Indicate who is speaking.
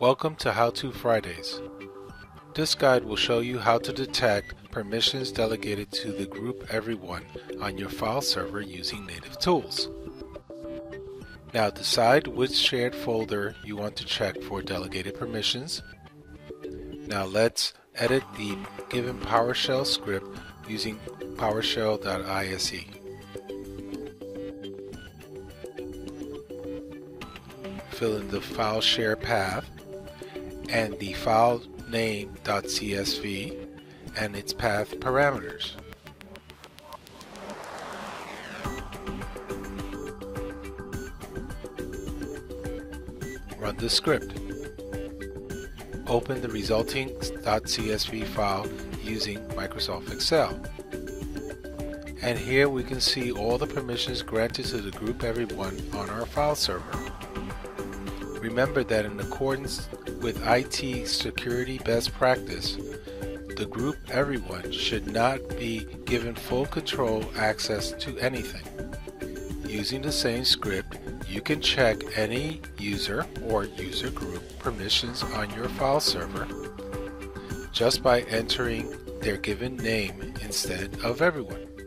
Speaker 1: Welcome to How To Fridays. This guide will show you how to detect permissions delegated to the group Everyone on your file server using native tools. Now decide which shared folder you want to check for delegated permissions. Now let's edit the given PowerShell script using PowerShell.ise. Fill in the file share path and the file name.csv and its path parameters. Run the script. Open the resulting .csv file using Microsoft Excel. And here we can see all the permissions granted to the group everyone on our file server. Remember that in accordance with IT security best practice, the group everyone should not be given full control access to anything. Using the same script, you can check any user or user group permissions on your file server just by entering their given name instead of everyone.